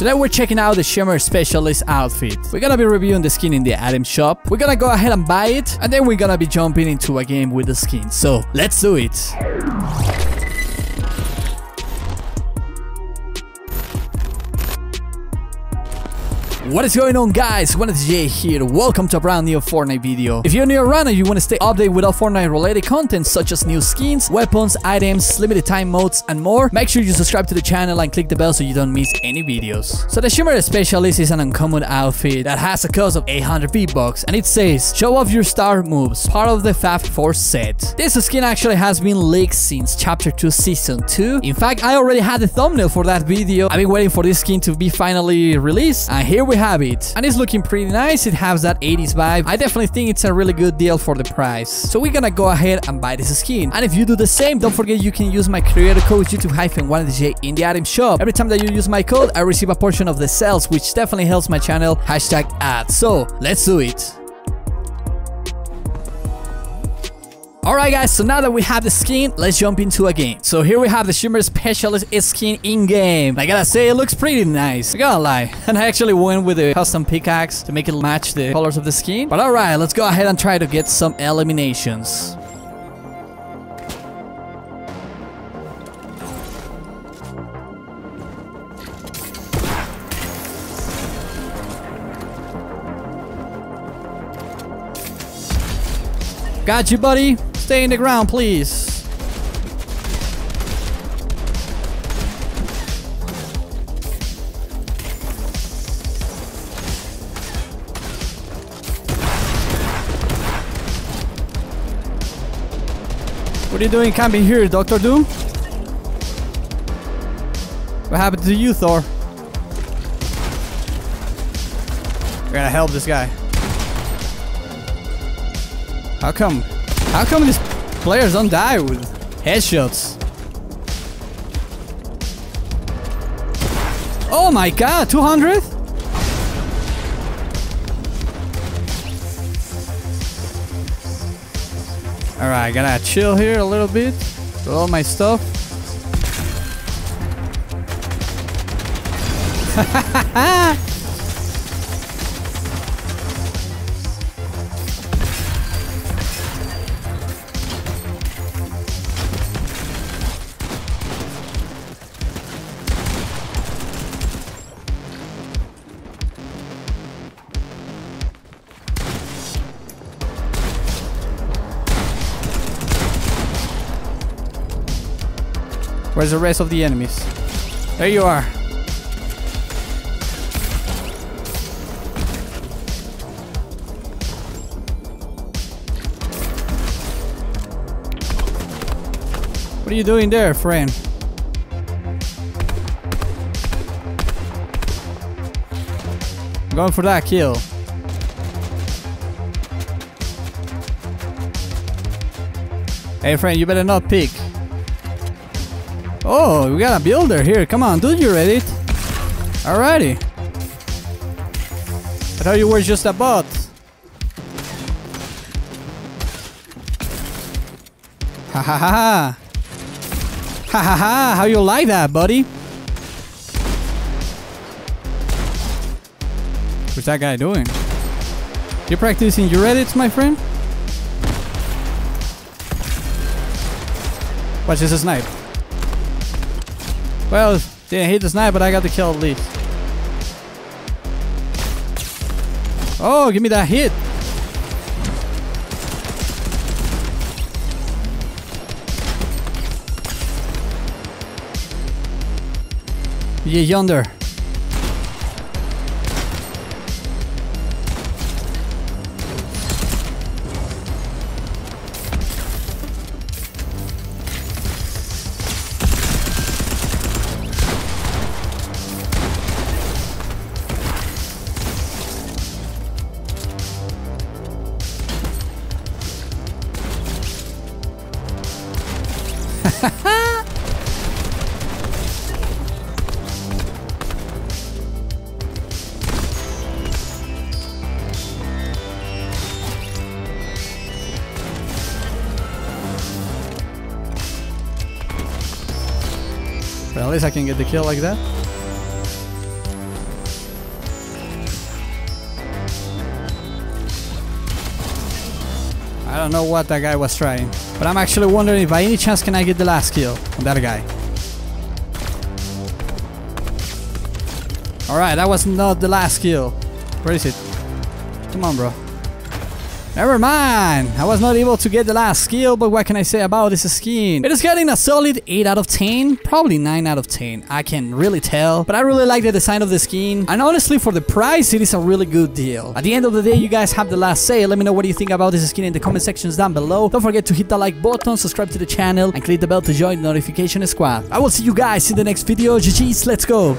Today we're checking out the Shimmer Specialist outfit. We're gonna be reviewing the skin in the item shop. We're gonna go ahead and buy it, and then we're gonna be jumping into a game with the skin. So let's do it. What is going on guys? WannaDJ here, welcome to a brand new Fortnite video. If you're new around and you want to stay updated with all Fortnite related content such as new skins, weapons, items, limited time modes and more, make sure you subscribe to the channel and click the bell so you don't miss any videos. So the Shimmer Specialist is an uncommon outfit that has a cost of 800 V-Bucks and it says, show off your star moves, part of the Fab Force set. This skin actually has been leaked since chapter 2 season 2. In fact, I already had the thumbnail for that video. I've been waiting for this skin to be finally released and here we have it. And it's looking pretty nice. It has that 80s vibe. I definitely think it's a really good deal for the price. So we're gonna go ahead and buy this skin. And if you do the same, don't forget you can use my creator code YouTube-WannaDJ in the item shop. Every time that you use my code, I receive a portion of the sales, which definitely helps my channel. Hashtag ads. So let's do it. Alright guys, so now that we have the skin, let's jump into a game. So here we have the Shimmer Specialist skin in-game. I gotta say, it looks pretty nice. I gotta lie. And I actually went with a custom pickaxe to make it match the colors of the skin. But alright, let's go ahead and try to get some eliminations. Got you, buddy. Stay in the ground, please. What are you doing camping here, Doctor Doom? What happened to you, Thor? We're gonna help this guy. How come? How come these players don't die with headshots? Oh my god, 200? Alright, gotta chill here a little bit. With all my stuff. Where's the rest of the enemies? There you are. What are you doing there, friend? I'm going for that kill. Hey friend, you better not pick. Oh, we got a builder here. Come on, dude, you ready? Alrighty. I thought you were just a bot. Ha ha ha ha. Ha ha ha. How you like that, buddy? What's that guy doing? You practicing your edits, my friend? Watch this a snipe. Well, didn't hit the snipe, but I got the kill at least. Oh, give me that hit. Yeah, yonder. But at least I can get the kill like that. I don't know what that guy was trying, but I'm actually wondering if by any chance can I get the last kill on that guy. Alright, that was not the last kill. Where is it? Come on, bro. Never mind, I was not able to get the last skill, but what can I say about this skin? It is getting a solid 8 out of 10, probably 9 out of 10, I can really tell, but I really like the design of the skin, and honestly for the price it is a really good deal. At the end of the day you guys have the last say, let me know what you think about this skin in the comment sections down below, don't forget to hit the like button, subscribe to the channel, and click the bell to join the notification squad. I will see you guys in the next video, GG's, let's go!